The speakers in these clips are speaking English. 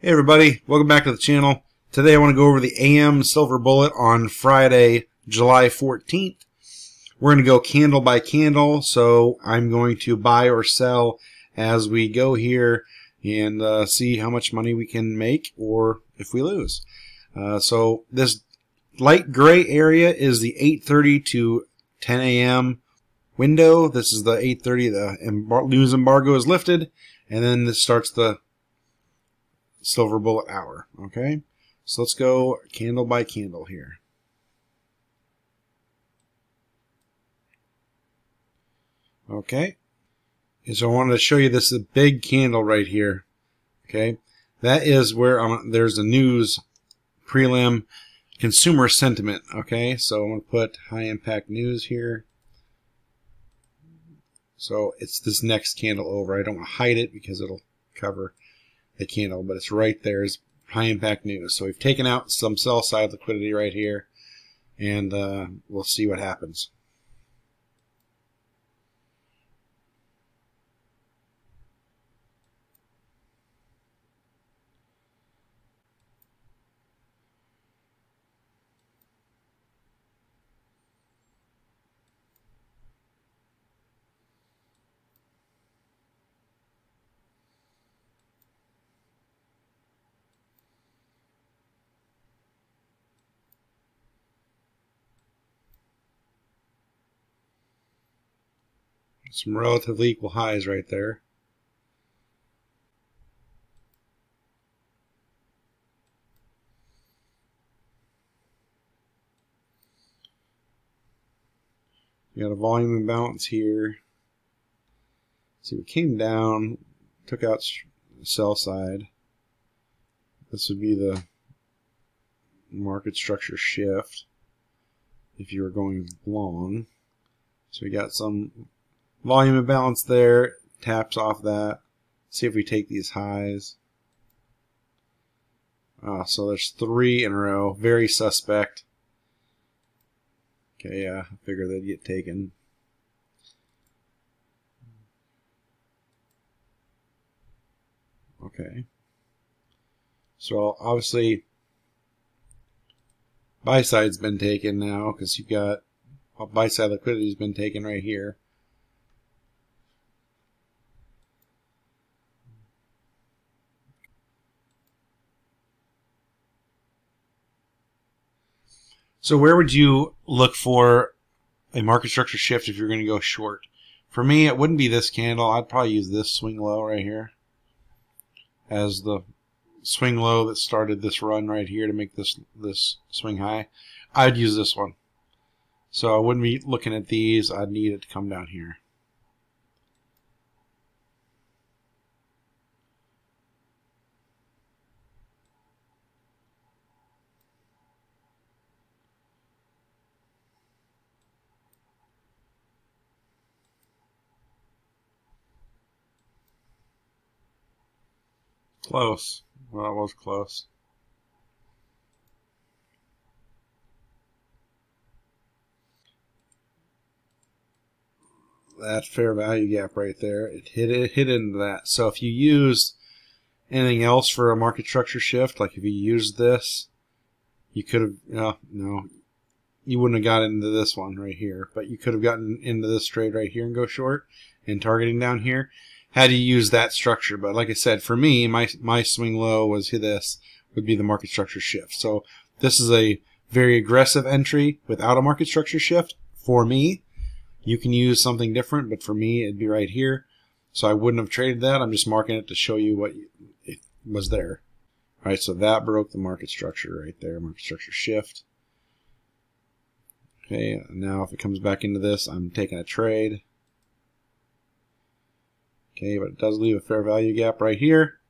Hey everybody, welcome back to the channel. Today I want to go over the AM Silver Bullet on Friday, July 14th. We're going to go candle by candle, so I'm going to buy or sell as we go here and uh, see how much money we can make or if we lose. Uh, so this light gray area is the 8.30 to 10 a.m. window. This is the 8.30, the news embargo is lifted, and then this starts the silver bullet hour. Okay, so let's go candle by candle here. Okay, and so I wanted to show you this is a big candle right here. Okay, that is where I'm, there's a news prelim consumer sentiment. Okay, so I'm going to put high impact news here. So it's this next candle over. I don't want to hide it because it'll cover the candle, but it's right there is high impact news. So we've taken out some sell side liquidity right here, and uh, we'll see what happens. Some relatively equal highs right there. You got a volume imbalance here. See, we came down, took out sell side. This would be the market structure shift if you were going long. So we got some Volume imbalance there, taps off that. See if we take these highs. Uh, so there's three in a row. Very suspect. Okay, yeah, I figure they'd get taken. Okay. So obviously, buy side's been taken now because you've got buy side liquidity's been taken right here. So where would you look for a market structure shift if you're going to go short? For me, it wouldn't be this candle. I'd probably use this swing low right here as the swing low that started this run right here to make this this swing high. I'd use this one. So I wouldn't be looking at these. I'd need it to come down here. Close. Well, it was close. That fair value gap right there, it hit it hit into that. So if you used anything else for a market structure shift, like if you used this, you could have no, no, you wouldn't have got into this one right here, but you could have gotten into this trade right here and go short and targeting down here how to use that structure. But like I said, for me, my my swing low was this would be the market structure shift. So this is a very aggressive entry without a market structure shift for me. You can use something different, but for me, it'd be right here. So I wouldn't have traded that. I'm just marking it to show you what it was there. All right, so that broke the market structure right there, market structure shift. Okay, now if it comes back into this, I'm taking a trade. Okay, but it does leave a fair value gap right here.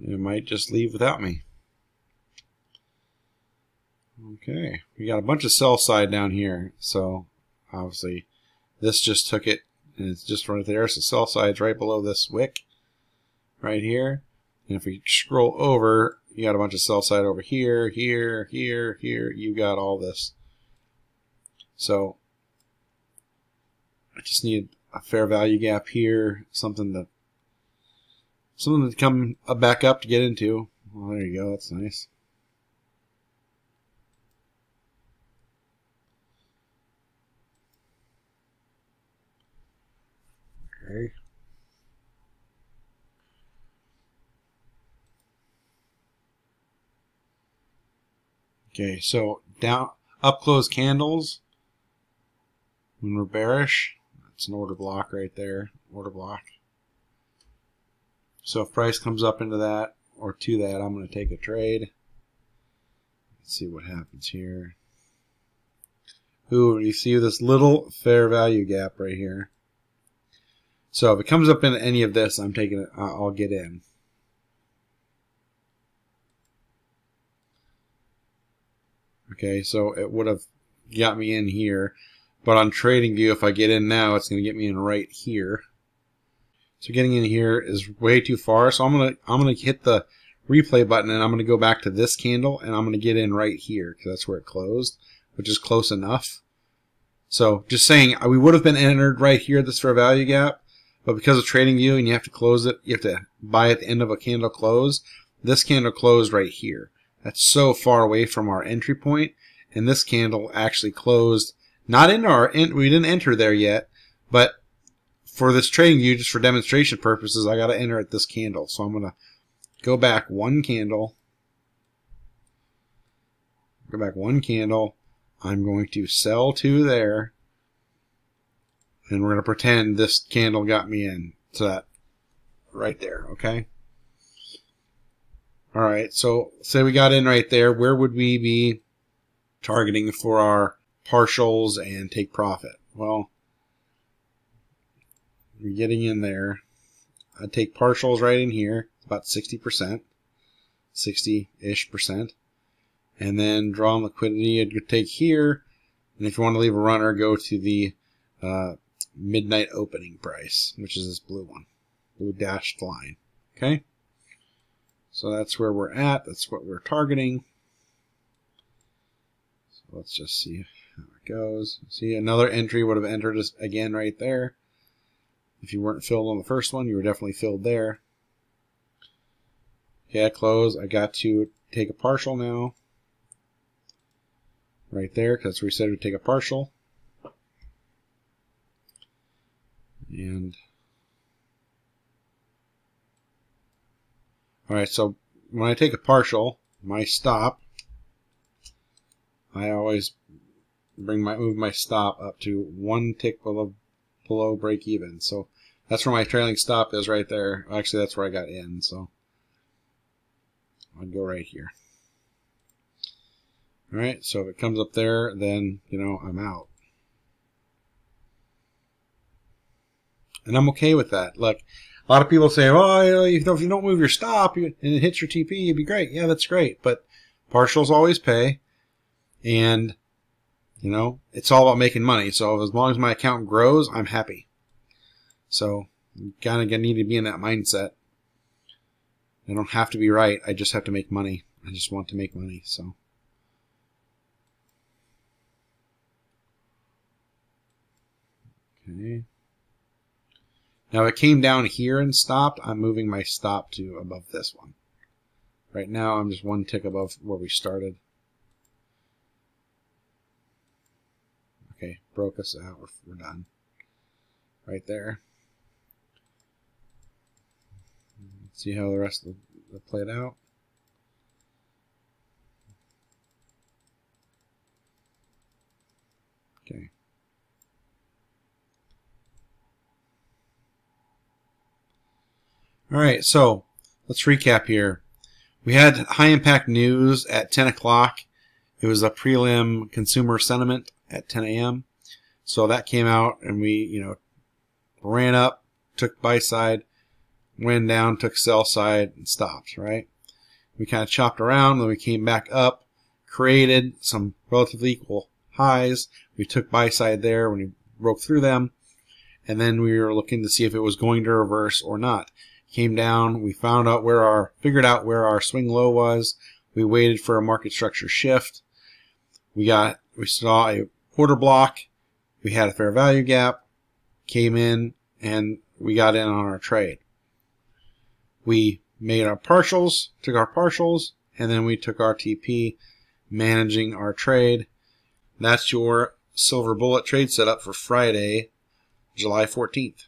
It might just leave without me. Okay, we got a bunch of sell side down here, so obviously this just took it and it's just right there. So sell side's right below this wick right here. And if we scroll over, you got a bunch of sell side over here, here, here, here. You got all this so I just need a fair value gap here, something to something to come back up to get into. Well, there you go. That's nice. Okay. Okay, so down up close candles when we're bearish. That's an order block right there. Order block. So if price comes up into that or to that, I'm going to take a trade. Let's see what happens here. Ooh, you see this little fair value gap right here. So if it comes up into any of this, I'm taking it. I'll get in. Okay, so it would have got me in here. But on TradingView, if I get in now, it's going to get me in right here. So getting in here is way too far. So I'm gonna I'm gonna hit the replay button and I'm gonna go back to this candle and I'm gonna get in right here because that's where it closed, which is close enough. So just saying, we would have been entered right here at this fair value gap, but because of TradingView and you have to close it, you have to buy at the end of a candle close. This candle closed right here. That's so far away from our entry point, and this candle actually closed not in our we didn't enter there yet, but for this TradingView, just for demonstration purposes, I got to enter at this candle. So I'm going to go back one candle. Go back one candle. I'm going to sell to there. And we're going to pretend this candle got me in to that right there, okay? All right, so say we got in right there. Where would we be targeting for our partials and take profit? Well, you're getting in there. I take partials right in here, about 60%, 60-ish percent. And then draw on liquidity, I'd take here. And if you want to leave a runner, go to the uh, midnight opening price, which is this blue one, blue dashed line. Okay? So that's where we're at. That's what we're targeting. So let's just see goes. See, another entry would have entered us again right there. If you weren't filled on the first one, you were definitely filled there. Okay, I close. I got to take a partial now. Right there, because we said we'd take a partial. And Alright, so when I take a partial, my stop, I always bring my move my stop up to one tick below below break even. So that's where my trailing stop is right there. Actually, that's where I got in. So I'd go right here. All right, so if it comes up there, then, you know, I'm out. And I'm okay with that. Look, a lot of people say, oh, you know, if you don't move your stop and it hits your TP, you'd be great. Yeah, that's great. But partials always pay. And you know, it's all about making money. So as long as my account grows, I'm happy. So kind of need to be in that mindset. I don't have to be right. I just have to make money. I just want to make money. So. Okay. Now it came down here and stopped. I'm moving my stop to above this one. Right now I'm just one tick above where we started. Okay, broke us out. We're, we're done. Right there. see how the rest of the, played out. Okay. All right, so let's recap here. We had high impact news at 10 o'clock. It was a prelim consumer sentiment at 10 a.m. So that came out and we, you know, ran up, took buy side, went down, took sell side and stopped, right? We kind of chopped around, then we came back up, created some relatively equal highs. We took buy side there when we broke through them, and then we were looking to see if it was going to reverse or not. Came down, we found out where our, figured out where our swing low was. We waited for a market structure shift. We got, we saw a order block. We had a fair value gap. came in and we got in on our trade. We made our partials, took our partials, and then we took our TP, managing our trade. That's your silver bullet trade setup for Friday, July 14th.